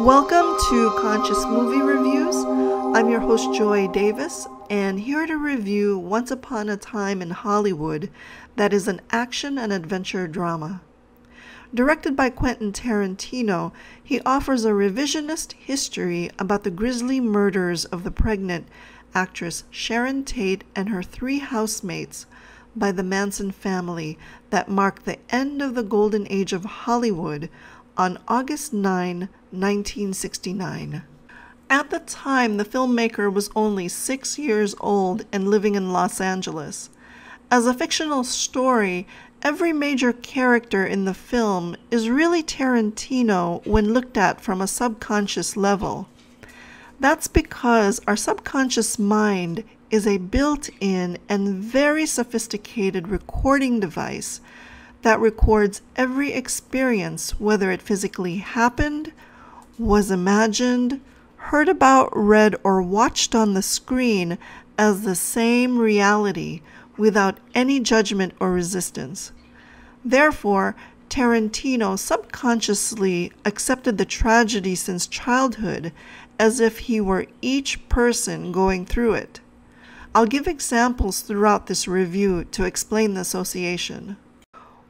Welcome to Conscious Movie Reviews. I'm your host, Joy Davis, and here to review Once Upon a Time in Hollywood, that is an action and adventure drama. Directed by Quentin Tarantino, he offers a revisionist history about the grisly murders of the pregnant actress Sharon Tate and her three housemates by the Manson family that marked the end of the golden age of Hollywood on August 9, 1969. At the time, the filmmaker was only six years old and living in Los Angeles. As a fictional story, every major character in the film is really Tarantino when looked at from a subconscious level. That's because our subconscious mind is a built in and very sophisticated recording device that records every experience, whether it physically happened, was imagined, heard about, read, or watched on the screen as the same reality without any judgment or resistance. Therefore, Tarantino subconsciously accepted the tragedy since childhood as if he were each person going through it. I'll give examples throughout this review to explain the association.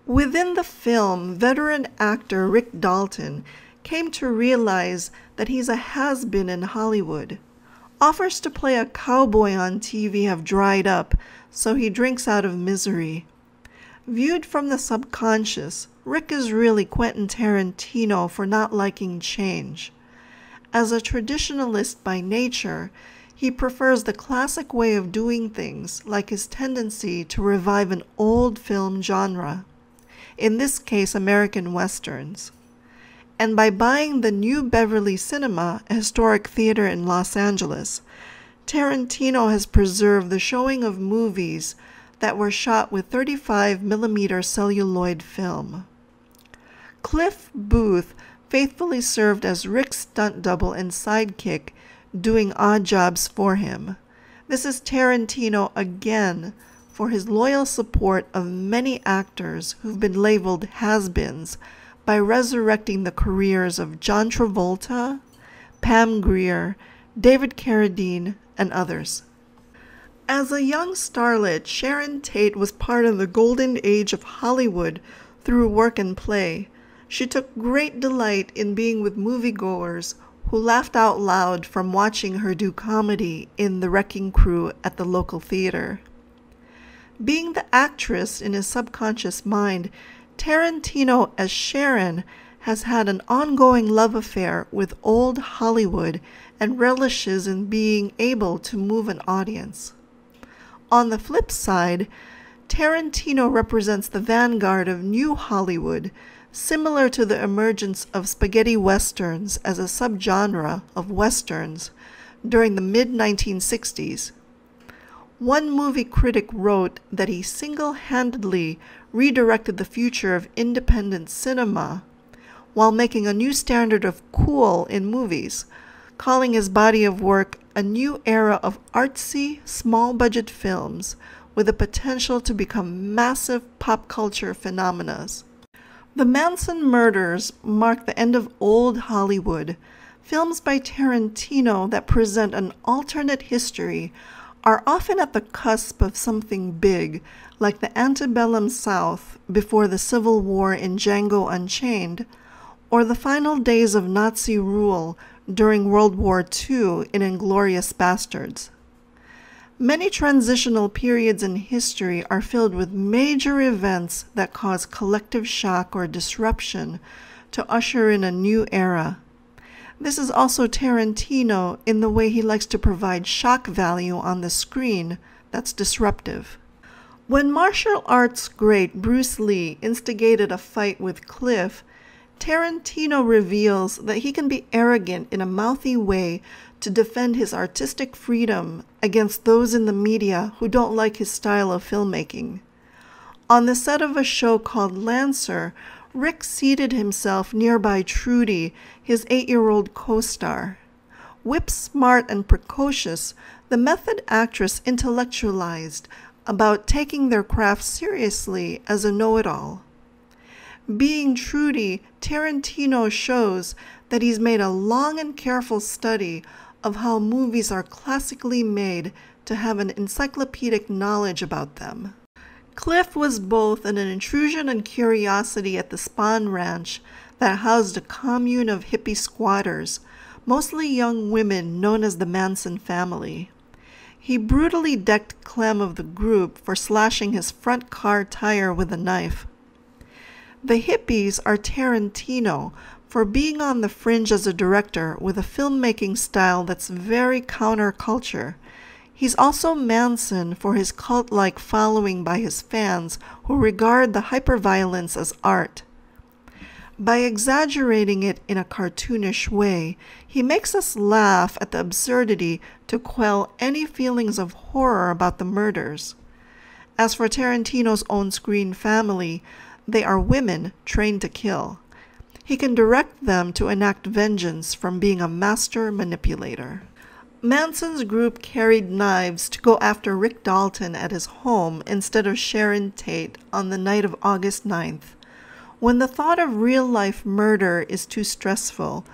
Within the film, veteran actor Rick Dalton came to realize that he's a has been in Hollywood. Offers to play a cowboy on TV have dried up, so he drinks out of misery. Viewed from the subconscious, Rick is really Quentin Tarantino for not liking change. As a traditionalist by nature, he prefers the classic way of doing things, like his tendency to revive an old film genre in this case American Westerns. And by buying the New Beverly Cinema, a historic theater in Los Angeles, Tarantino has preserved the showing of movies that were shot with 35 millimeter celluloid film. Cliff Booth faithfully served as Rick's stunt double and sidekick, doing odd jobs for him. This is Tarantino again for his loyal support of many actors who've been labeled has beens by resurrecting the careers of John Travolta, Pam Grier, David Carradine, and others. As a young starlet, Sharon Tate was part of the golden age of Hollywood through work and play. She took great delight in being with moviegoers who laughed out loud from watching her do comedy in The Wrecking Crew at the local theater. Being the actress in his subconscious mind, Tarantino as Sharon has had an ongoing love affair with old Hollywood and relishes in being able to move an audience. On the flip side, Tarantino represents the vanguard of new Hollywood, similar to the emergence of spaghetti westerns as a subgenre of westerns during the mid 1960s one movie critic wrote that he single handedly redirected the future of independent cinema while making a new standard of cool in movies, calling his body of work a new era of artsy, small budget films with the potential to become massive pop culture phenomena. The Manson murders mark the end of old Hollywood. Films by Tarantino that present an alternate history are often at the cusp of something big, like the antebellum South before the Civil War in Django Unchained, or the final days of Nazi rule during World War II in Inglourious Basterds. Many transitional periods in history are filled with major events that cause collective shock or disruption to usher in a new era. This is also Tarantino in the way he likes to provide shock value on the screen that's disruptive. When martial arts great Bruce Lee instigated a fight with Cliff, Tarantino reveals that he can be arrogant in a mouthy way to defend his artistic freedom against those in the media who don't like his style of filmmaking. On the set of a show called Lancer, Rick seated himself nearby Trudy, his eight year old co star. Whip smart and precocious, the method actress intellectualized about taking their craft seriously as a know it all. Being Trudy, Tarantino shows that he's made a long and careful study of how movies are classically made to have an encyclopedic knowledge about them. Cliff was both an intrusion and curiosity at the Spahn Ranch that housed a commune of hippie squatters, mostly young women known as the Manson family. He brutally decked Clem of the group for slashing his front car tire with a knife. The hippies are Tarantino for being on the fringe as a director with a filmmaking style that's very counterculture. He's also Manson for his cult like following by his fans who regard the hyperviolence as art. By exaggerating it in a cartoonish way, he makes us laugh at the absurdity to quell any feelings of horror about the murders. As for Tarantino's own screen family, they are women trained to kill. He can direct them to enact vengeance from being a master manipulator. Manson's group carried knives to go after Rick Dalton at his home instead of Sharon Tate on the night of August 9th. When the thought of real life murder is too stressful,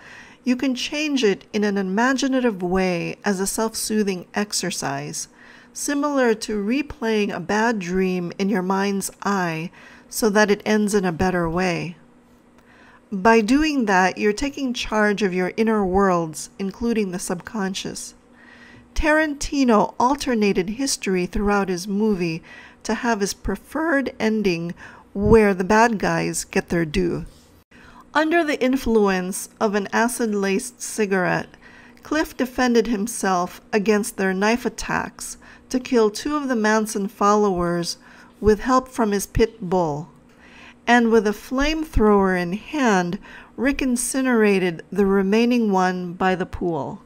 you can change it in an imaginative way as a self soothing exercise, similar to replaying a bad dream in your mind's eye so that it ends in a better way. By doing that, you're taking charge of your inner worlds, including the subconscious. Tarantino alternated history throughout his movie to have his preferred ending where the bad guys get their due. Under the influence of an acid laced cigarette, Cliff defended himself against their knife attacks to kill two of the Manson followers with help from his pit bull. And with a flamethrower in hand, Rick incinerated the remaining one by the pool.